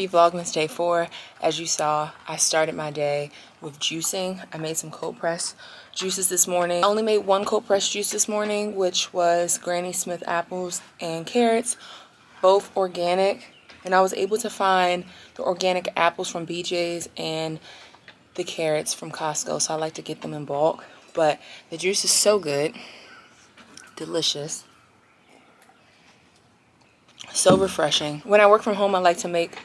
Happy Vlogmas Day 4. As you saw, I started my day with juicing. I made some cold press juices this morning. I only made one cold press juice this morning, which was Granny Smith apples and carrots, both organic. And I was able to find the organic apples from BJ's and the carrots from Costco, so I like to get them in bulk. But the juice is so good, delicious so refreshing. When I work from home, I like to make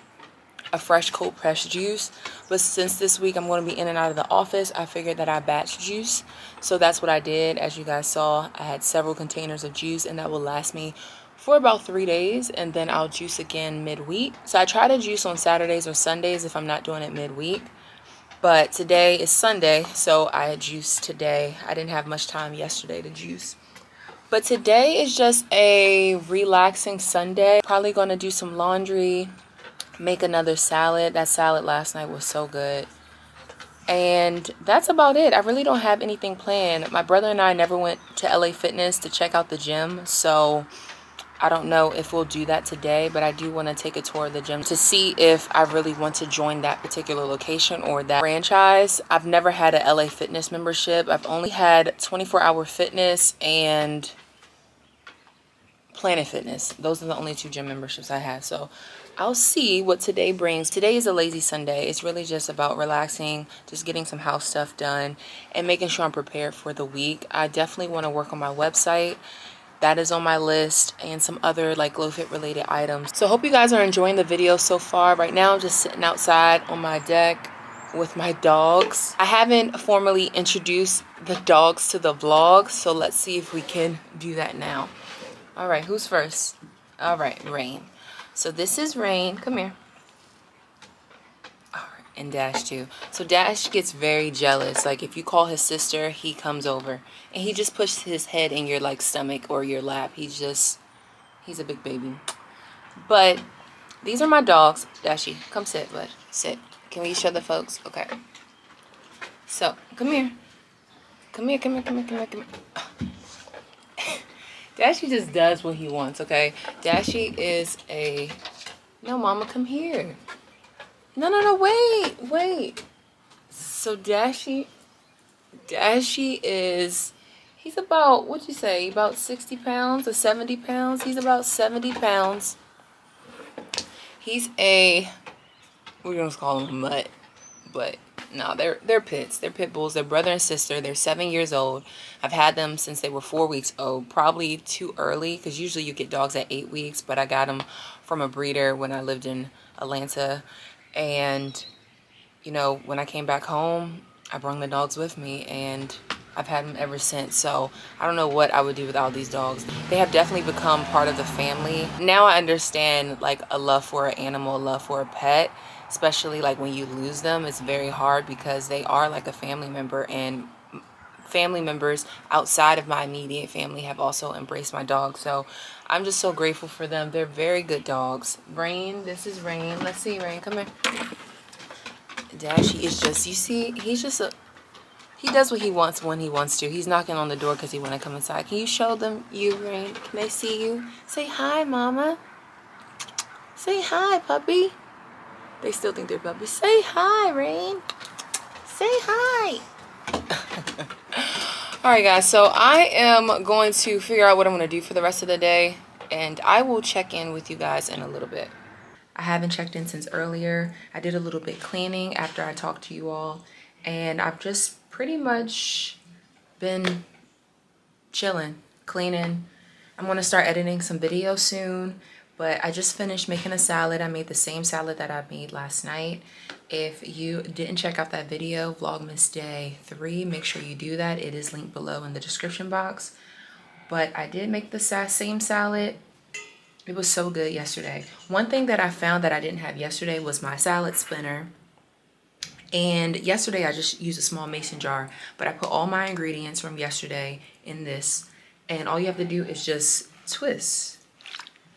a fresh cold pressed juice. But since this week I'm going to be in and out of the office, I figured that I batch juice. So that's what I did. As you guys saw, I had several containers of juice and that will last me for about three days and then I'll juice again midweek. So I try to juice on Saturdays or Sundays if I'm not doing it midweek. But today is Sunday, so I juiced today. I didn't have much time yesterday to juice. But today is just a relaxing Sunday. Probably going to do some laundry, make another salad. That salad last night was so good. And that's about it. I really don't have anything planned. My brother and I never went to LA Fitness to check out the gym. So I don't know if we'll do that today, but I do want to take a tour of the gym to see if I really want to join that particular location or that franchise. I've never had a LA Fitness membership. I've only had 24 Hour Fitness and Planet Fitness. Those are the only two gym memberships I have. So I'll see what today brings. Today is a lazy Sunday. It's really just about relaxing, just getting some house stuff done, and making sure I'm prepared for the week. I definitely want to work on my website. That is on my list and some other like GloFit related items. So hope you guys are enjoying the video so far. Right now I'm just sitting outside on my deck with my dogs. I haven't formally introduced the dogs to the vlog, so let's see if we can do that now. All right, who's first? All right, Rain. So this is Rain. Come here. All right, and Dash too. So Dash gets very jealous. Like if you call his sister, he comes over. And he just pushes his head in your like stomach or your lap. He's just, he's a big baby. But these are my dogs. Dashy, come sit, bud. Sit. Can we show the folks? Okay. So, come here. Come here, come here, come here, come here, come here. Dashy just does what he wants, okay? Dashie is a... No, mama, come here. No, no, no, wait, wait. So Dashie, Dashie is... He's about, what'd you say, about 60 pounds or 70 pounds? He's about 70 pounds. He's a... We're to call him a mutt. But no, they're they're pits. They're pit bulls. They're brother and sister. They're seven years old. I've had them since they were four weeks old. Probably too early because usually you get dogs at eight weeks. But I got them from a breeder when I lived in Atlanta. And, you know, when I came back home, I brought the dogs with me. And I've had them ever since. So I don't know what I would do without these dogs. They have definitely become part of the family. Now I understand like a love for an animal, a love for a pet especially like when you lose them it's very hard because they are like a family member and family members outside of my immediate family have also embraced my dog so i'm just so grateful for them. They're very good dogs. Rain this is rain. Let's see rain come here. Dashy is just you see he's just a he does what he wants when he wants to. He's knocking on the door because he want to come inside. Can you show them you rain? Can they see you? Say hi mama. Say hi puppy they still think they're puppies. Say hi, Rain. Say hi. Alright guys, so I am going to figure out what I'm going to do for the rest of the day. And I will check in with you guys in a little bit. I haven't checked in since earlier. I did a little bit cleaning after I talked to you all. And I've just pretty much been chilling, cleaning. I'm going to start editing some videos soon. But I just finished making a salad. I made the same salad that I made last night. If you didn't check out that video, Vlogmas Day 3, make sure you do that. It is linked below in the description box. But I did make the same salad. It was so good yesterday. One thing that I found that I didn't have yesterday was my salad spinner. And yesterday I just used a small mason jar. But I put all my ingredients from yesterday in this. And all you have to do is just twist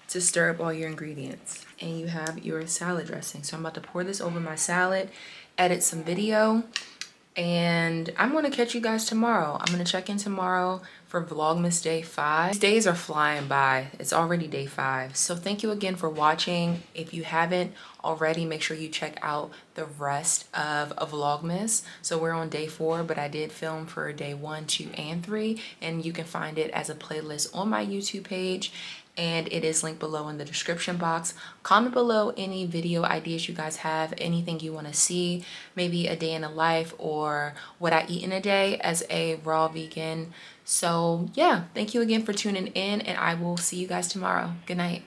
to stir up all your ingredients. And you have your salad dressing. So I'm about to pour this over my salad, edit some video, and I'm gonna catch you guys tomorrow. I'm gonna check in tomorrow for Vlogmas Day 5. These days are flying by. It's already day 5. So thank you again for watching. If you haven't already, make sure you check out the rest of a Vlogmas. So we're on day 4, but I did film for day 1, 2, and 3. And you can find it as a playlist on my YouTube page and it is linked below in the description box. Comment below any video ideas you guys have, anything you want to see, maybe a day in a life or what I eat in a day as a raw vegan. So yeah, thank you again for tuning in and I will see you guys tomorrow. Good night.